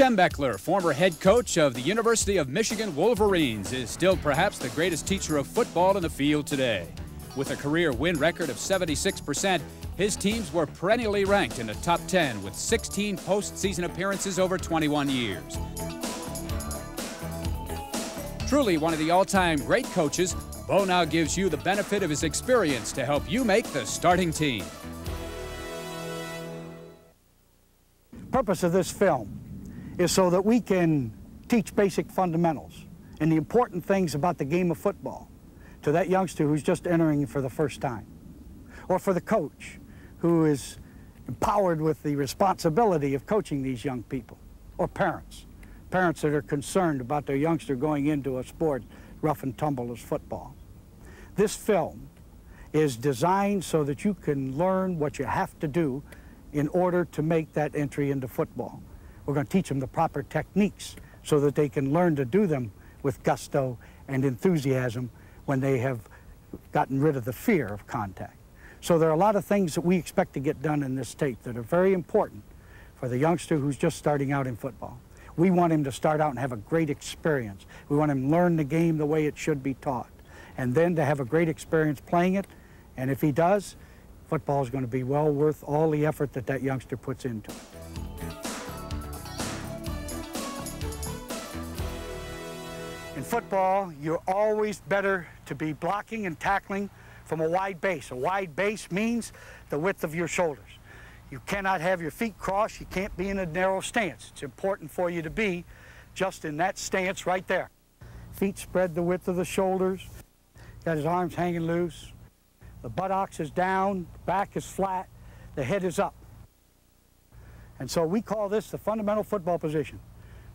Bo Schembechler, former head coach of the University of Michigan Wolverines, is still perhaps the greatest teacher of football in the field today. With a career win record of 76%, his teams were perennially ranked in the top 10 with 16 postseason appearances over 21 years. Truly one of the all-time great coaches, Bo now gives you the benefit of his experience to help you make the starting team. purpose of this film is so that we can teach basic fundamentals and the important things about the game of football to that youngster who's just entering for the first time, or for the coach who is empowered with the responsibility of coaching these young people, or parents, parents that are concerned about their youngster going into a sport rough and tumble as football. This film is designed so that you can learn what you have to do in order to make that entry into football. We're going to teach them the proper techniques so that they can learn to do them with gusto and enthusiasm when they have gotten rid of the fear of contact. So there are a lot of things that we expect to get done in this tape that are very important for the youngster who's just starting out in football. We want him to start out and have a great experience. We want him to learn the game the way it should be taught, and then to have a great experience playing it. And if he does, football is going to be well worth all the effort that that youngster puts into it. Football, you're always better to be blocking and tackling from a wide base. A wide base means the width of your shoulders. You cannot have your feet crossed. You can't be in a narrow stance. It's important for you to be just in that stance right there. Feet spread the width of the shoulders. Got his arms hanging loose. The buttocks is down, back is flat, the head is up. And so we call this the fundamental football position.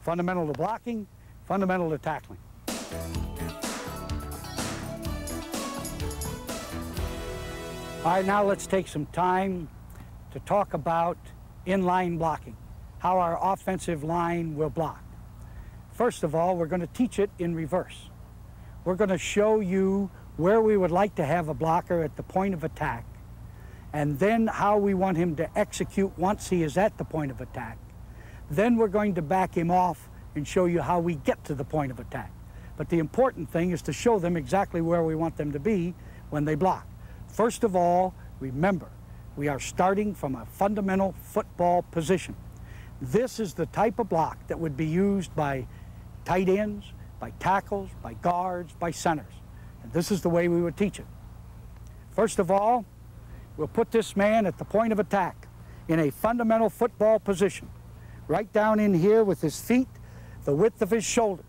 Fundamental to blocking, fundamental to tackling. All right, now let's take some time to talk about inline blocking, how our offensive line will block. First of all, we're going to teach it in reverse. We're going to show you where we would like to have a blocker at the point of attack, and then how we want him to execute once he is at the point of attack. Then we're going to back him off and show you how we get to the point of attack. But the important thing is to show them exactly where we want them to be when they block. First of all, remember, we are starting from a fundamental football position. This is the type of block that would be used by tight ends, by tackles, by guards, by centers. And this is the way we would teach it. First of all, we'll put this man at the point of attack in a fundamental football position, right down in here with his feet the width of his shoulders.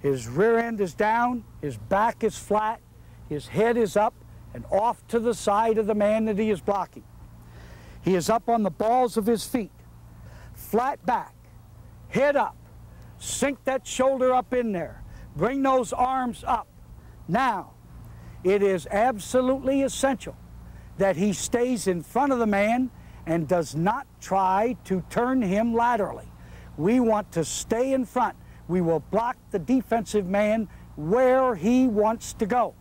His rear end is down, his back is flat, his head is up and off to the side of the man that he is blocking. He is up on the balls of his feet, flat back, head up, sink that shoulder up in there, bring those arms up, now, it is absolutely essential that he stays in front of the man and does not try to turn him laterally. We want to stay in front. We will block the defensive man where he wants to go.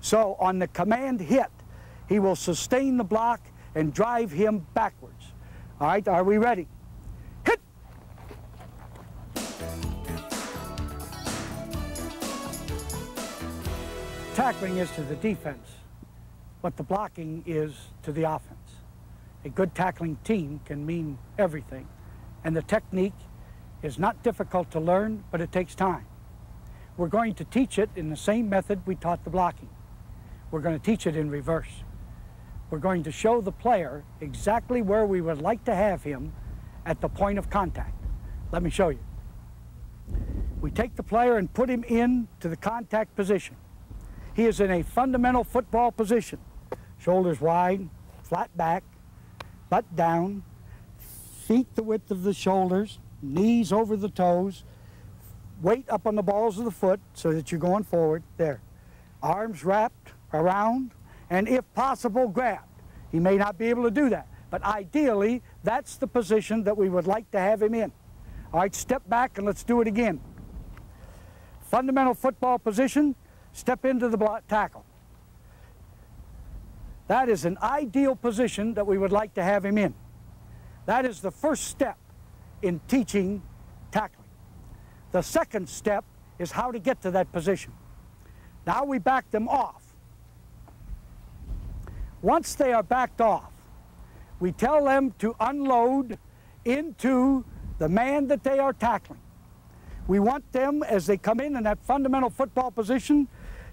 So on the command hit, he will sustain the block and drive him backwards. All right, are we ready? Hit! Tackling is to the defense what the blocking is to the offense. A good tackling team can mean everything, and the technique is not difficult to learn, but it takes time. We're going to teach it in the same method we taught the blocking. We're going to teach it in reverse. We're going to show the player exactly where we would like to have him at the point of contact. Let me show you. We take the player and put him in to the contact position. He is in a fundamental football position. Shoulders wide, flat back, butt down, feet the width of the shoulders, knees over the toes, weight up on the balls of the foot so that you're going forward. There. Arms wrapped around, and if possible, grabbed. He may not be able to do that, but ideally, that's the position that we would like to have him in. All right, step back and let's do it again. Fundamental football position, step into the block tackle. That is an ideal position that we would like to have him in. That is the first step in teaching tackling. The second step is how to get to that position. Now we back them off. Once they are backed off, we tell them to unload into the man that they are tackling. We want them, as they come in in that fundamental football position,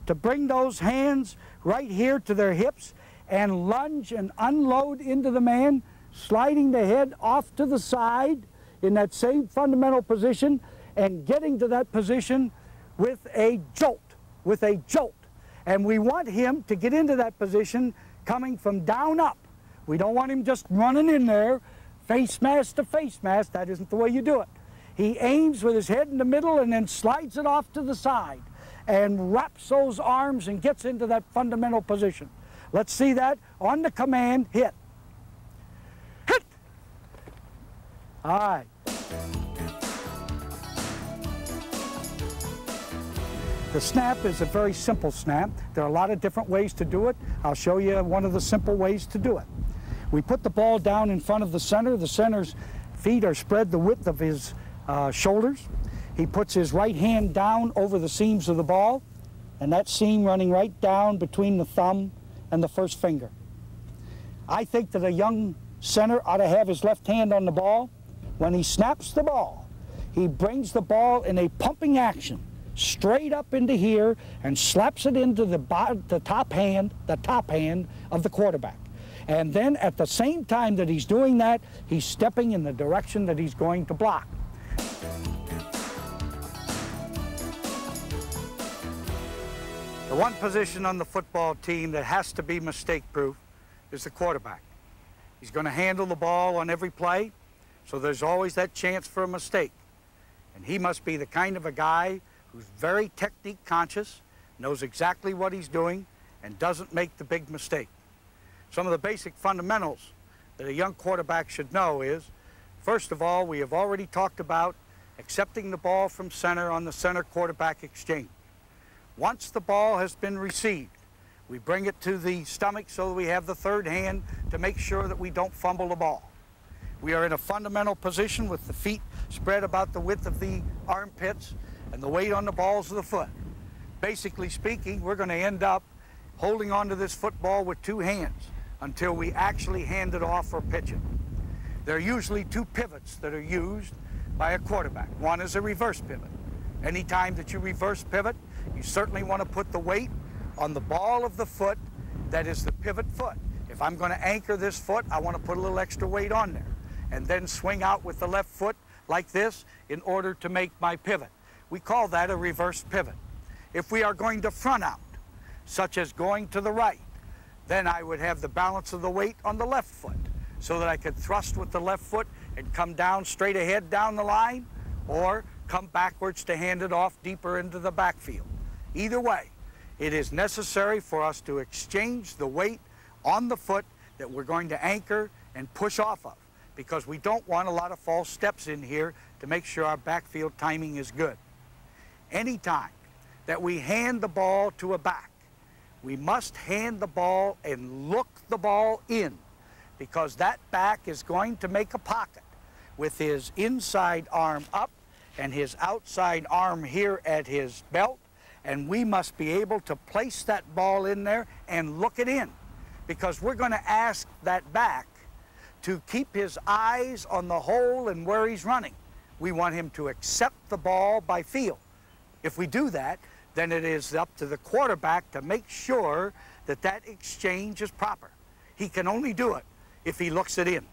to bring those hands right here to their hips and lunge and unload into the man, sliding the head off to the side in that same fundamental position and getting to that position with a jolt, with a jolt. And we want him to get into that position coming from down up. We don't want him just running in there, face mask to face mask. That isn't the way you do it. He aims with his head in the middle and then slides it off to the side and wraps those arms and gets into that fundamental position. Let's see that on the command, hit. Hit! All right. The snap is a very simple snap. There are a lot of different ways to do it. I'll show you one of the simple ways to do it. We put the ball down in front of the center. The center's feet are spread the width of his uh, shoulders. He puts his right hand down over the seams of the ball, and that seam running right down between the thumb and the first finger. I think that a young center ought to have his left hand on the ball. When he snaps the ball, he brings the ball in a pumping action straight up into here and slaps it into the, the top hand, the top hand of the quarterback. And then at the same time that he's doing that, he's stepping in the direction that he's going to block. The one position on the football team that has to be mistake-proof is the quarterback. He's going to handle the ball on every play, so there's always that chance for a mistake. And he must be the kind of a guy who's very technique conscious, knows exactly what he's doing, and doesn't make the big mistake. Some of the basic fundamentals that a young quarterback should know is, first of all, we have already talked about accepting the ball from center on the center quarterback exchange. Once the ball has been received, we bring it to the stomach so that we have the third hand to make sure that we don't fumble the ball. We are in a fundamental position with the feet spread about the width of the armpits and the weight on the balls of the foot. Basically speaking, we're going to end up holding onto this football with two hands until we actually hand it off or pitch it. There are usually two pivots that are used by a quarterback. One is a reverse pivot. Anytime that you reverse pivot, you certainly want to put the weight on the ball of the foot that is the pivot foot. If I'm going to anchor this foot, I want to put a little extra weight on there and then swing out with the left foot like this in order to make my pivot. We call that a reverse pivot. If we are going to front out, such as going to the right, then I would have the balance of the weight on the left foot so that I could thrust with the left foot and come down straight ahead down the line or come backwards to hand it off deeper into the backfield. Either way, it is necessary for us to exchange the weight on the foot that we're going to anchor and push off of because we don't want a lot of false steps in here to make sure our backfield timing is good anytime that we hand the ball to a back, we must hand the ball and look the ball in because that back is going to make a pocket with his inside arm up and his outside arm here at his belt and we must be able to place that ball in there and look it in because we're going to ask that back to keep his eyes on the hole and where he's running. We want him to accept the ball by feel. If we do that, then it is up to the quarterback to make sure that that exchange is proper. He can only do it if he looks it in.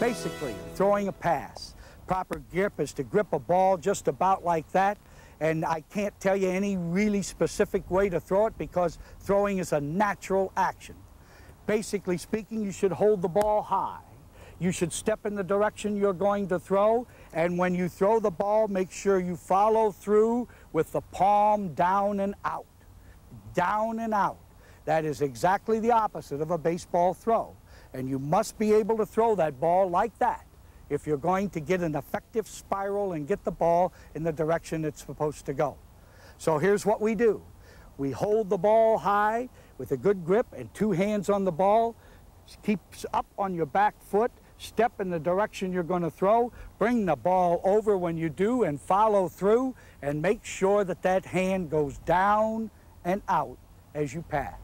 Basically, throwing a pass. Proper grip is to grip a ball just about like that, and I can't tell you any really specific way to throw it because throwing is a natural action. Basically speaking, you should hold the ball high. You should step in the direction you're going to throw, and when you throw the ball, make sure you follow through with the palm down and out. Down and out. That is exactly the opposite of a baseball throw. And you must be able to throw that ball like that if you're going to get an effective spiral and get the ball in the direction it's supposed to go. So here's what we do. We hold the ball high with a good grip and two hands on the ball, Keeps up on your back foot, step in the direction you're going to throw, bring the ball over when you do and follow through and make sure that that hand goes down and out as you pass.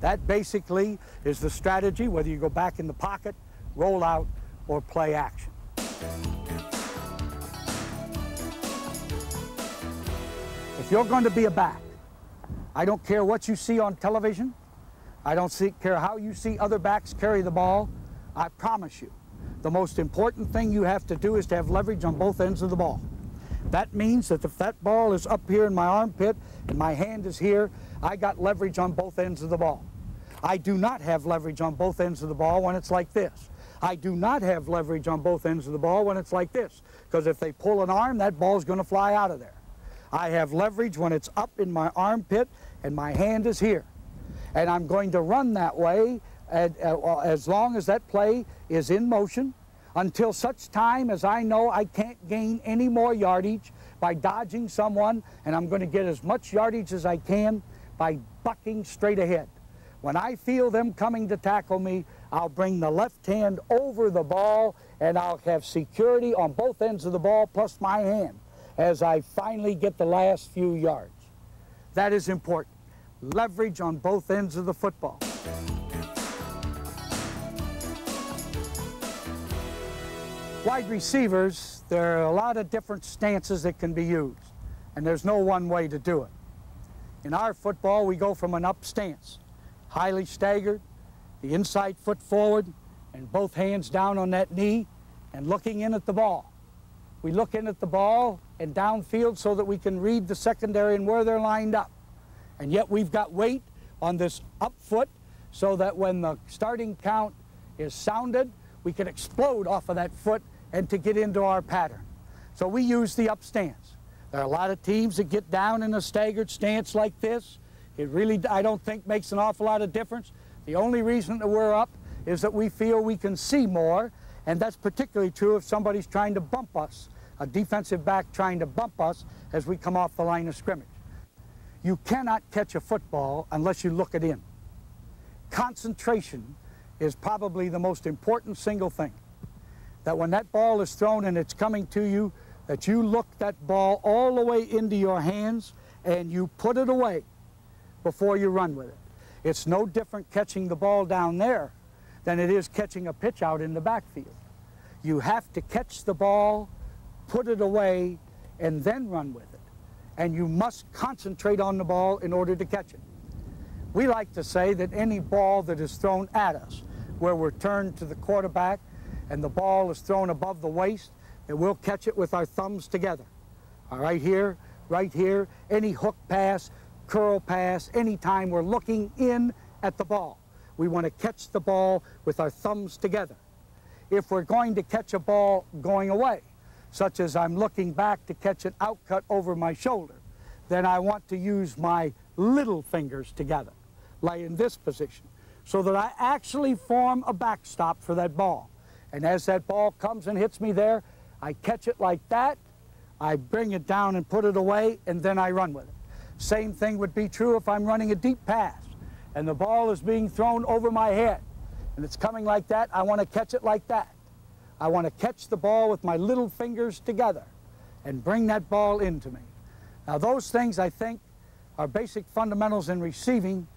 That basically is the strategy, whether you go back in the pocket, roll out, or play action. If you're going to be a back, I don't care what you see on television, I don't see, care how you see other backs carry the ball, I promise you, the most important thing you have to do is to have leverage on both ends of the ball. That means that if that ball is up here in my armpit and my hand is here, I got leverage on both ends of the ball. I do not have leverage on both ends of the ball when it's like this. I do not have leverage on both ends of the ball when it's like this, because if they pull an arm, that ball is going to fly out of there. I have leverage when it's up in my armpit and my hand is here. And I'm going to run that way uh, as long as that play is in motion until such time as I know I can't gain any more yardage by dodging someone and I'm going to get as much yardage as I can by bucking straight ahead. When I feel them coming to tackle me, I'll bring the left hand over the ball and I'll have security on both ends of the ball plus my hand as I finally get the last few yards. That is important. Leverage on both ends of the football. Wide receivers, there are a lot of different stances that can be used, and there's no one way to do it. In our football, we go from an up stance, highly staggered, the inside foot forward, and both hands down on that knee, and looking in at the ball. We look in at the ball and downfield so that we can read the secondary and where they're lined up. And yet we've got weight on this up foot so that when the starting count is sounded, we can explode off of that foot and to get into our pattern. So we use the up stance. There are a lot of teams that get down in a staggered stance like this. It really, I don't think, makes an awful lot of difference. The only reason that we're up is that we feel we can see more, and that's particularly true if somebody's trying to bump us, a defensive back trying to bump us as we come off the line of scrimmage. You cannot catch a football unless you look it in. Concentration is probably the most important single thing. That when that ball is thrown and it's coming to you, that you look that ball all the way into your hands and you put it away before you run with it. It's no different catching the ball down there than it is catching a pitch out in the backfield. You have to catch the ball, put it away, and then run with it. And you must concentrate on the ball in order to catch it. We like to say that any ball that is thrown at us, where we're turned to the quarterback and the ball is thrown above the waist, that we'll catch it with our thumbs together. All right, here, right here, any hook pass, curl pass, anytime we're looking in at the ball. We want to catch the ball with our thumbs together. If we're going to catch a ball going away, such as I'm looking back to catch an outcut over my shoulder, then I want to use my little fingers together, like in this position, so that I actually form a backstop for that ball. And as that ball comes and hits me there, I catch it like that, I bring it down and put it away, and then I run with it. Same thing would be true if I'm running a deep pass and the ball is being thrown over my head and it's coming like that. I want to catch it like that. I want to catch the ball with my little fingers together and bring that ball into me. Now those things I think are basic fundamentals in receiving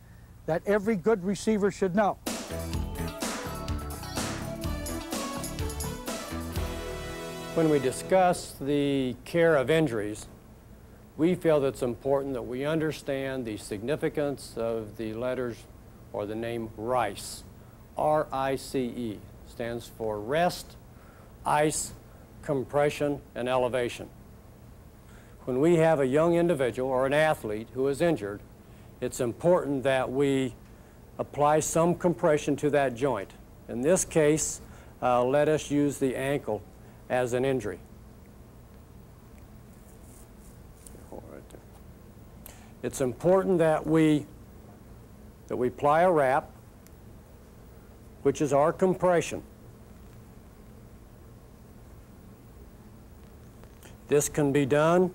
that every good receiver should know. When we discuss the care of injuries, we feel that it's important that we understand the significance of the letters or the name RICE. R-I-C-E stands for rest, ice, compression, and elevation. When we have a young individual or an athlete who is injured, it's important that we apply some compression to that joint. In this case, uh, let us use the ankle as an injury. It's important that we, that we apply a wrap, which is our compression. This can be done,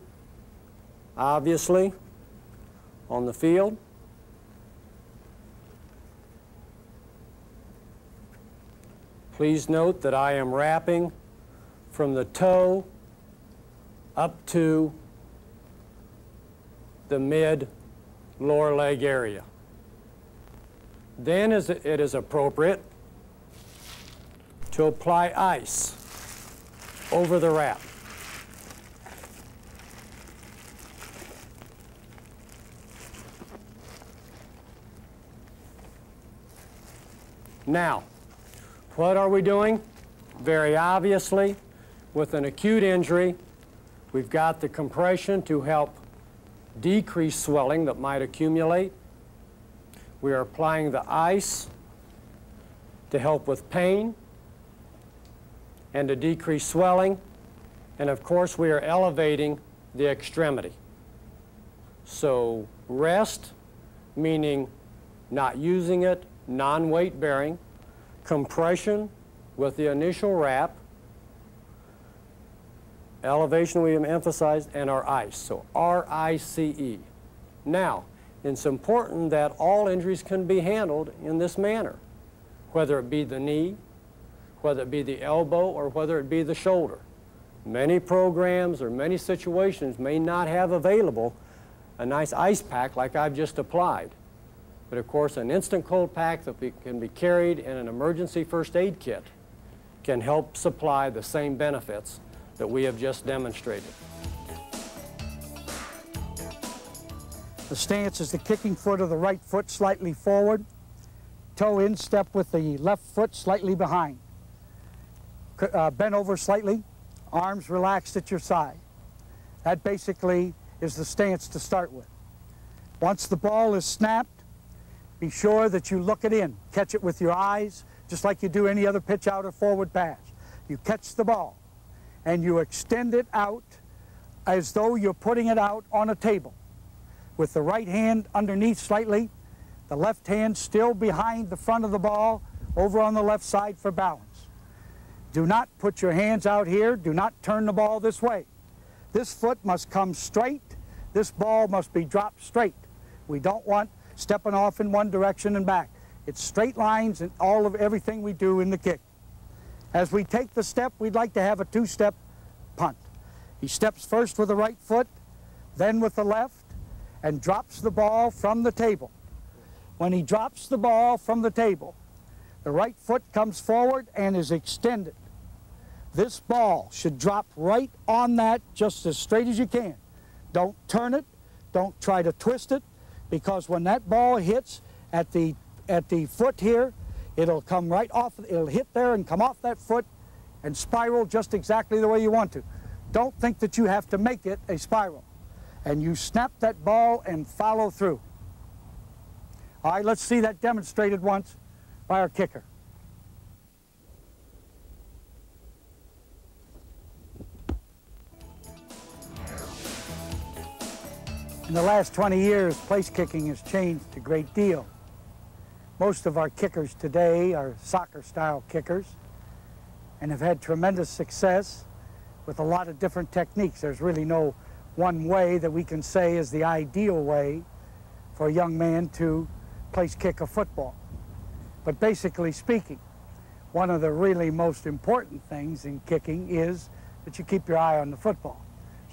obviously, on the field. Please note that I am wrapping from the toe up to the mid lower leg area. Then it is appropriate to apply ice over the wrap. Now, what are we doing? Very obviously, with an acute injury, we've got the compression to help decrease swelling that might accumulate. We are applying the ice to help with pain and to decrease swelling. And of course, we are elevating the extremity. So rest, meaning not using it, non-weight bearing, compression with the initial wrap, elevation we have emphasized, and our ice. So R-I-C-E. Now, it's important that all injuries can be handled in this manner, whether it be the knee, whether it be the elbow, or whether it be the shoulder. Many programs or many situations may not have available a nice ice pack like I've just applied. But of course, an instant cold pack that be, can be carried in an emergency first aid kit can help supply the same benefits that we have just demonstrated. The stance is the kicking foot of the right foot slightly forward, toe in step with the left foot slightly behind. Uh, bent over slightly, arms relaxed at your side. That basically is the stance to start with. Once the ball is snapped, be sure that you look it in. Catch it with your eyes, just like you do any other pitch out or forward pass. You catch the ball, and you extend it out as though you're putting it out on a table. With the right hand underneath slightly, the left hand still behind the front of the ball, over on the left side for balance. Do not put your hands out here. Do not turn the ball this way. This foot must come straight. This ball must be dropped straight. We don't want stepping off in one direction and back. It's straight lines in all of everything we do in the kick. As we take the step, we'd like to have a two-step punt. He steps first with the right foot, then with the left, and drops the ball from the table. When he drops the ball from the table, the right foot comes forward and is extended. This ball should drop right on that just as straight as you can. Don't turn it. Don't try to twist it because when that ball hits at the, at the foot here, it'll come right off, it'll hit there and come off that foot and spiral just exactly the way you want to. Don't think that you have to make it a spiral. And you snap that ball and follow through. All right, let's see that demonstrated once by our kicker. In the last 20 years, place kicking has changed a great deal. Most of our kickers today are soccer-style kickers and have had tremendous success with a lot of different techniques. There's really no one way that we can say is the ideal way for a young man to place kick a football. But basically speaking, one of the really most important things in kicking is that you keep your eye on the football.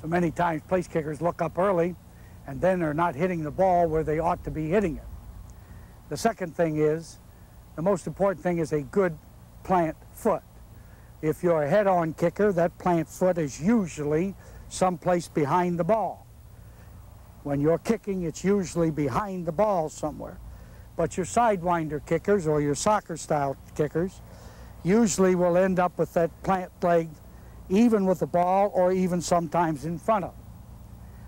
So many times place kickers look up early and then they're not hitting the ball where they ought to be hitting it. The second thing is, the most important thing is a good plant foot. If you're a head-on kicker, that plant foot is usually someplace behind the ball. When you're kicking, it's usually behind the ball somewhere. But your sidewinder kickers or your soccer-style kickers usually will end up with that plant leg even with the ball or even sometimes in front of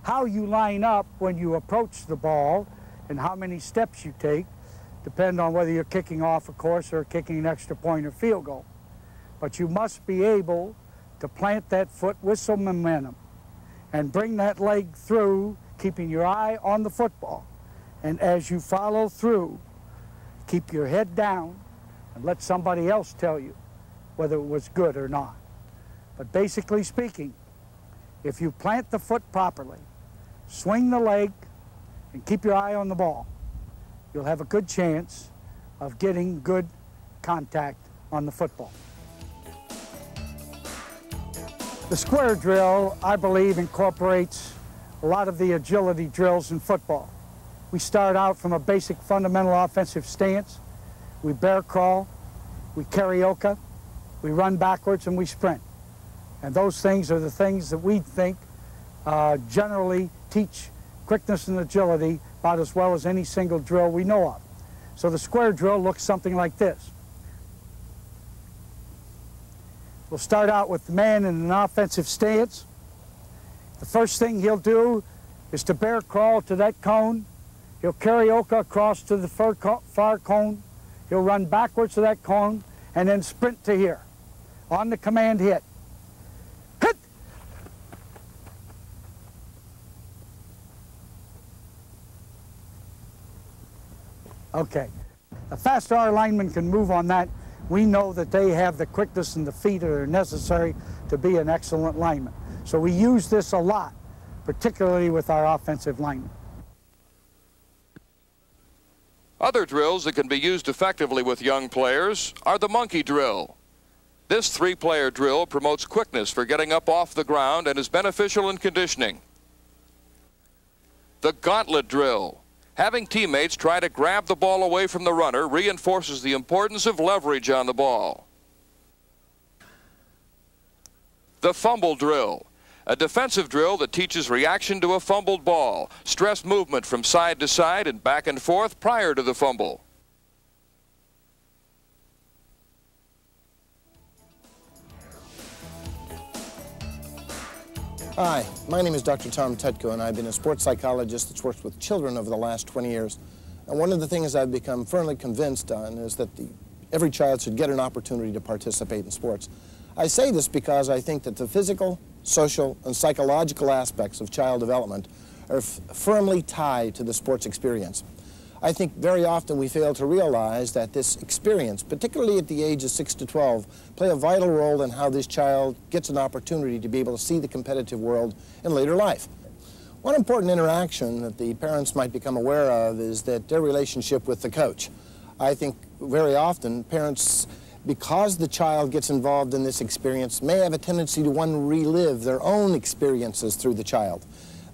how you line up when you approach the ball and how many steps you take depend on whether you're kicking off a course or kicking an extra point or field goal. But you must be able to plant that foot with some momentum and bring that leg through, keeping your eye on the football. And as you follow through, keep your head down and let somebody else tell you whether it was good or not. But basically speaking, if you plant the foot properly, swing the leg, and keep your eye on the ball you'll have a good chance of getting good contact on the football. The square drill, I believe, incorporates a lot of the agility drills in football. We start out from a basic fundamental offensive stance. We bear crawl, we carioca, we run backwards, and we sprint. And those things are the things that we think uh, generally teach quickness and agility about as well as any single drill we know of. So the square drill looks something like this. We'll start out with the man in an offensive stance. The first thing he'll do is to bear crawl to that cone. He'll carioca across to the far cone. He'll run backwards to that cone and then sprint to here on the command. Hit! Okay. The faster our linemen can move on that, we know that they have the quickness and the feet that are necessary to be an excellent lineman. So we use this a lot, particularly with our offensive linemen. Other drills that can be used effectively with young players are the monkey drill. This three-player drill promotes quickness for getting up off the ground and is beneficial in conditioning. The gauntlet drill. Having teammates try to grab the ball away from the runner reinforces the importance of leverage on the ball. The fumble drill a defensive drill that teaches reaction to a fumbled ball, stress movement from side to side and back and forth prior to the fumble. Hi, my name is Dr. Tom Tutko, and I've been a sports psychologist that's worked with children over the last 20 years. And one of the things I've become firmly convinced on is that the, every child should get an opportunity to participate in sports. I say this because I think that the physical, social, and psychological aspects of child development are firmly tied to the sports experience. I think very often we fail to realize that this experience, particularly at the age of 6 to 12, play a vital role in how this child gets an opportunity to be able to see the competitive world in later life. One important interaction that the parents might become aware of is that their relationship with the coach. I think very often parents because the child gets involved in this experience, may have a tendency to one relive their own experiences through the child.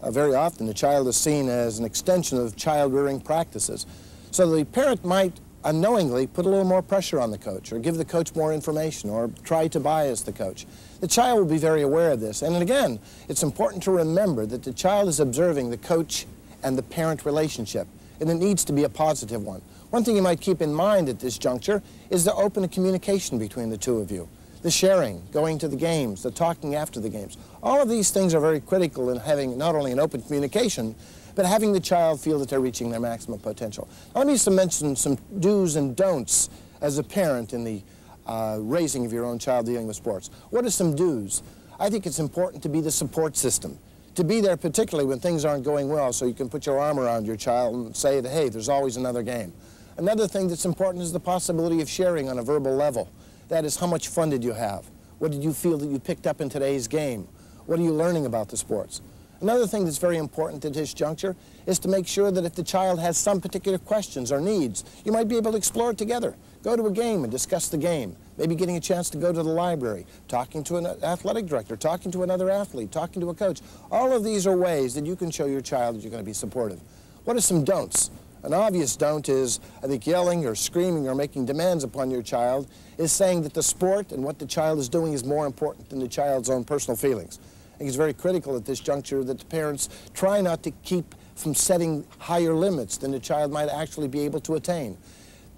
Uh, very often the child is seen as an extension of child rearing practices. So the parent might unknowingly put a little more pressure on the coach or give the coach more information or try to bias the coach. The child will be very aware of this. And again, it's important to remember that the child is observing the coach and the parent relationship, and it needs to be a positive one. One thing you might keep in mind at this juncture is the open a communication between the two of you. The sharing, going to the games, the talking after the games. All of these things are very critical in having not only an open communication, but having the child feel that they're reaching their maximum potential. Now, let me some mention some do's and don'ts as a parent in the uh, raising of your own child dealing with sports. What are some do's? I think it's important to be the support system to be there particularly when things aren't going well so you can put your arm around your child and say hey, there's always another game. Another thing that's important is the possibility of sharing on a verbal level. That is, how much fun did you have? What did you feel that you picked up in today's game? What are you learning about the sports? Another thing that's very important at this juncture is to make sure that if the child has some particular questions or needs, you might be able to explore it together. Go to a game and discuss the game. Maybe getting a chance to go to the library, talking to an athletic director, talking to another athlete, talking to a coach. All of these are ways that you can show your child that you're going to be supportive. What are some don'ts? An obvious don't is, I think, yelling or screaming or making demands upon your child is saying that the sport and what the child is doing is more important than the child's own personal feelings. I think it's very critical at this juncture that the parents try not to keep from setting higher limits than the child might actually be able to attain.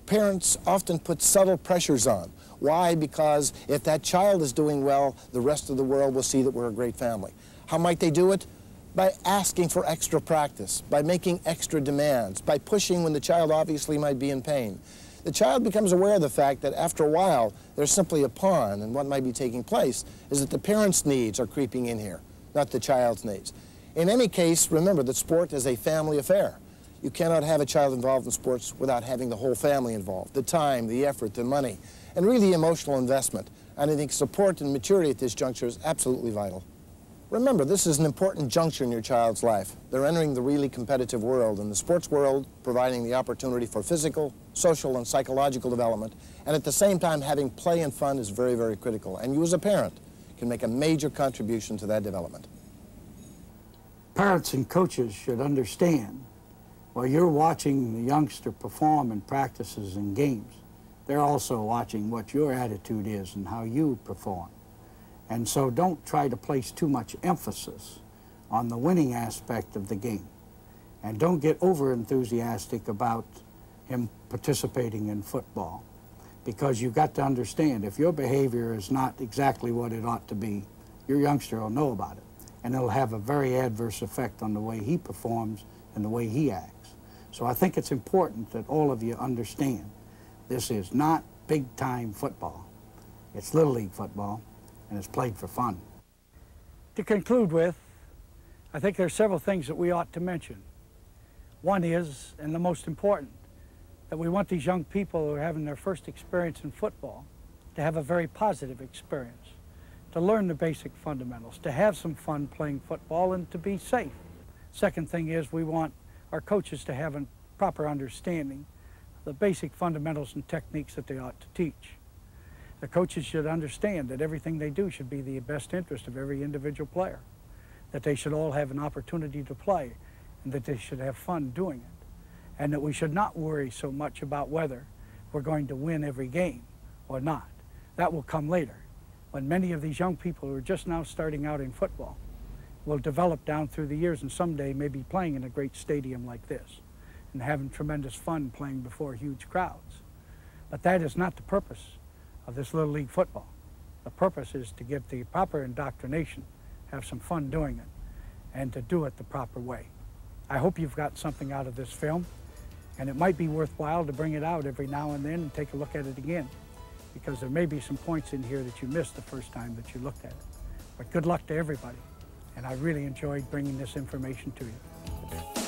Parents often put subtle pressures on. Why? Because if that child is doing well, the rest of the world will see that we're a great family. How might they do it? By asking for extra practice, by making extra demands, by pushing when the child obviously might be in pain. The child becomes aware of the fact that after a while, they're simply a pawn, and what might be taking place is that the parent's needs are creeping in here, not the child's needs. In any case, remember that sport is a family affair. You cannot have a child involved in sports without having the whole family involved, the time, the effort, the money, and really emotional investment. And I think support and maturity at this juncture is absolutely vital. Remember, this is an important juncture in your child's life. They're entering the really competitive world, and the sports world providing the opportunity for physical, social, and psychological development, and at the same time having play and fun is very, very critical. And you as a parent can make a major contribution to that development. Parents and coaches should understand while you're watching the youngster perform in practices and games, they're also watching what your attitude is and how you perform. And so don't try to place too much emphasis on the winning aspect of the game. And don't get over enthusiastic about him participating in football. Because you've got to understand, if your behavior is not exactly what it ought to be, your youngster will know about it. And it'll have a very adverse effect on the way he performs and the way he acts. So I think it's important that all of you understand this is not big time football. It's Little League football, and it's played for fun. To conclude with, I think there are several things that we ought to mention. One is, and the most important, that we want these young people who are having their first experience in football to have a very positive experience, to learn the basic fundamentals, to have some fun playing football, and to be safe. Second thing is we want our coaches to have a proper understanding of the basic fundamentals and techniques that they ought to teach. The coaches should understand that everything they do should be the best interest of every individual player, that they should all have an opportunity to play, and that they should have fun doing it, and that we should not worry so much about whether we're going to win every game or not. That will come later, when many of these young people who are just now starting out in football will develop down through the years and someday may be playing in a great stadium like this and having tremendous fun playing before huge crowds. But that is not the purpose of this Little League football. The purpose is to get the proper indoctrination, have some fun doing it, and to do it the proper way. I hope you've got something out of this film, and it might be worthwhile to bring it out every now and then and take a look at it again, because there may be some points in here that you missed the first time that you looked at it. But good luck to everybody and I really enjoyed bringing this information to you.